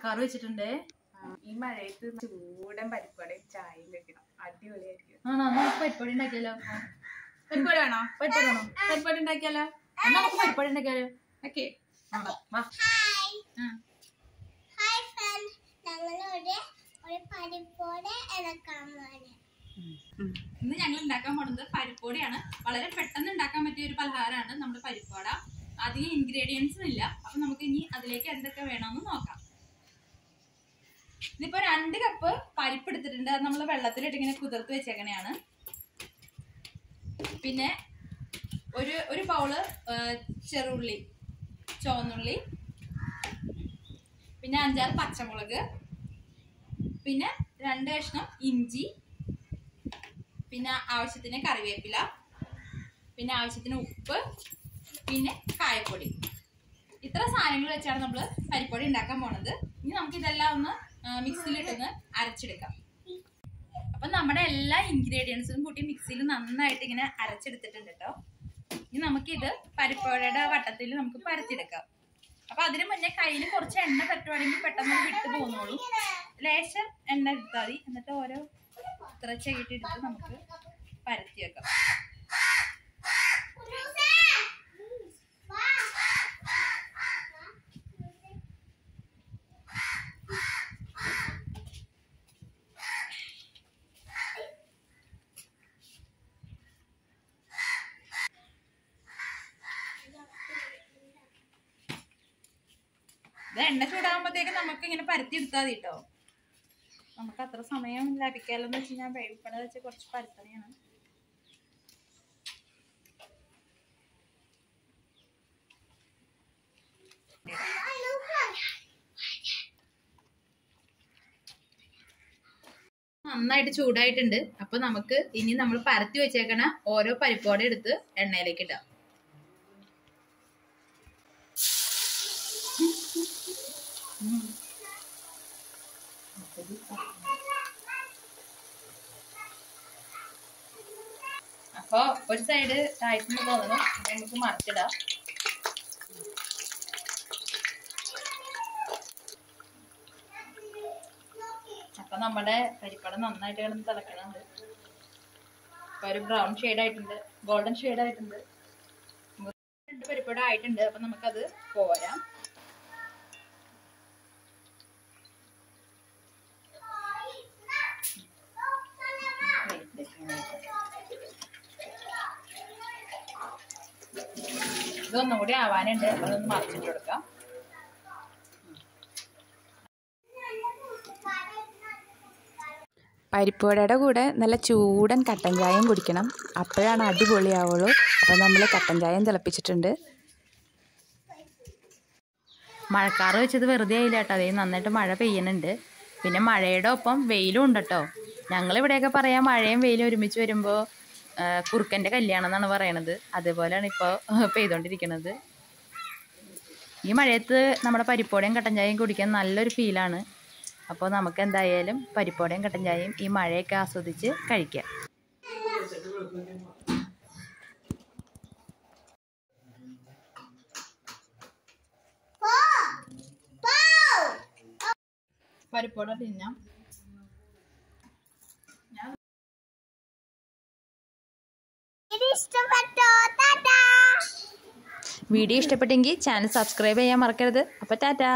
മഴക്കാറ് വെച്ചിട്ടുണ്ട്. ഈ മഴയത്ത് ചൂടൻ പരിപ്പടയും ചായയും വെക്കണം അടിപൊളിയായിരിക്കും. ആണോ നമുക്ക് പരിപ്പടി ഉണ്ടാക്കിയാലോ? പരിപ്പട വേണോ? പരിപ്പടി വേണോ? പരിപ്പട ഉണ്ടാക്കിയാലോ? എന്നാ നമുക്ക് പരിപ്പടി ഉണ്ടാക്കിയാലോ? ഓക്കെ. വാ. പരിപ്പോടെ ഇന്ന് ഞങ്ങൾ ഉണ്ടാക്കാൻ പോകുന്നത് പരിപ്പോടിയാണ് വളരെ പെട്ടെന്ന് ഉണ്ടാക്കാൻ പറ്റിയ ഒരു പലഹാരമാണ് നമ്മുടെ പരിപ്പോട അധികം ഇൻഗ്രീഡിയൻസും ഇല്ല. അപ്പൊ നമുക്ക് ഇനി അതിലേക്ക് എന്തൊക്കെ വേണമെന്ന് നോക്കാം. ഇതിപ്പോ രണ്ട് കപ്പ് പരിപ്പ് എടുത്തിട്ടുണ്ട് അത് നമ്മൾ വെള്ളത്തിലിട്ട് ഇങ്ങനെ കുതിർത്ത് വെച്ചേക്കണെയാണ്. പിന്നെ ഒരു ഒരു പൗൾ ചെറുള്ളി ചുവന്നുള്ളി പിന്നെ അഞ്ചാറ് പച്ചമുളക് പിന്നെ രണ്ട് കഷ്ണം ഇഞ്ചി പിന്നെ ആവശ്യത്തിന് കറിവേപ്പില പിന്നെ ആവശ്യത്തിന് ഉപ്പ് പിന്നെ കായപ്പൊടി. ഇത്ര സാധനങ്ങൾ വെച്ചാണ് നമ്മൾ പരിപ്പൊടി ഉണ്ടാക്കാൻ പോണത്. ഇനി നമുക്ക് ഇതെല്ലാം ഒന്ന് മിക്സിയിലിട്ടൊന്ന് അരച്ചെടുക്കാം. അപ്പൊ നമ്മുടെ എല്ലാ ഇൻഗ്രീഡിയൻസും കൂട്ടി മിക്സിയിൽ നന്നായിട്ട് ഇങ്ങനെ അരച്ചെടുത്തിട്ടുണ്ട് കേട്ടോ ഇനി നമുക്കിത് പരിപ്പുഴയുടെ വട്ടത്തിൽ നമുക്ക് പരത്തിയെടുക്കാം. അപ്പൊ അതിന് മുന്നേ കയ്യിൽ കുറച്ച് എണ്ണ പറ്റുവാണെങ്കിൽ പെട്ടെന്ന് വിട്ടു പോകുന്നുള്ളൂ ലേശം എണ്ണ എടുത്താൽ മതി. എന്നിട്ട് ഓരോ ഇത്ര ചെയ്തിട്ട് നമുക്ക് പരത്തി വെക്കാം ഇത് എണ്ണ ചൂടാകുമ്പോഴത്തേക്ക് നമുക്ക് ഇങ്ങനെ പരത്തി എടുത്താൽ മതി കേട്ടോ നമുക്ക് അത്ര സമയം ലഭിക്കാമല്ലോ എന്ന് വെച്ച് കഴിഞ്ഞാൽ വേവിപ്പണ വെച്ച് കുറച്ച് പരത്തണയാണ്. നന്നായിട്ട് ചൂടായിട്ടുണ്ട്. അപ്പൊ നമുക്ക് ഇനി നമ്മൾ പരത്തി വെച്ചേക്കണ ഓരോ പരിപ്പോടെ എടുത്ത് എണ്ണയിലേക്ക് ഇടാം. അപ്പൊ ഒരു സൈഡ് തോന്നുന്നു അപ്പൊ നമുക്ക് മറിച്ചിടാം. അപ്പൊ നമ്മുടെ പരിപ്പട നന്നായിട്ട് കിടന്ന് തിളക്കണുണ്ട്. അപ്പൊ ഒരു ബ്രൗൺ ഷെയ്ഡ് ആയിട്ടുണ്ട്. ഗോൾഡൻ ഷെയ്ഡ് ആയിട്ടുണ്ട്. രണ്ട് പരിപ്പട ആയിട്ടുണ്ട്. അപ്പൊ നമുക്കത് പോരാം. ഇതൊന്നും കൂടി ആവാനുണ്ട്. അപ്പൊ അതൊന്ന് മറിച്ചിട്ട് കൊടുക്കാം. പരിപ്പുവടയുടെ കൂടെ നല്ല ചൂടൻ കട്ടൻ ചായയും കുടിക്കണം. അപ്പോഴാണ് അടിപൊളിയാവുള്ളൂ. അപ്പോൾ നമ്മൾ കട്ടൻ ചായയും തിളപ്പിച്ചിട്ടുണ്ട്. മഴക്കാറ് വെച്ചത് വെറുതെ ആയില്ല കേട്ടോ. അതേ നന്നായിട്ട് മഴ പെയ്യുന്നുണ്ട്. പിന്നെ മഴയുടെ ഒപ്പം വെയിലും ഉണ്ട് കേട്ടോ. ഞങ്ങളിവിടെയൊക്കെ പറയാം മഴയും വെയിലും ഒരുമിച്ച് വരുമ്പോൾ കുറുക്കന്റെ കല്യാണം എന്നാണ് പറയണത്. അതേപോലെയാണ് ഇപ്പോൾ പെയ്തുകൊണ്ടിരിക്കുന്നത് ഈ മഴയത്ത് നമ്മുടെ പരിപ്പോടയും കട്ടൻ ചായയും കുടിക്കാൻ നല്ലൊരു ഫീലാണ്. അപ്പോൾ നമുക്ക് എന്തായാലും പരിപ്പോടയും കട്ടൻ ചായയും ഈ മഴയൊക്കെ ആസ്വദിച്ച് കഴിക്കാം. പരിപ്പോട തിന്നാം. വീഡിയോ ഇഷ്ടപ്പെട്ടെങ്കിൽ ചാനൽ സബ്സ്ക്രൈബ് ചെയ്യാൻ മറക്കരുത്. അപ്പോൾ ടാറ്റാ.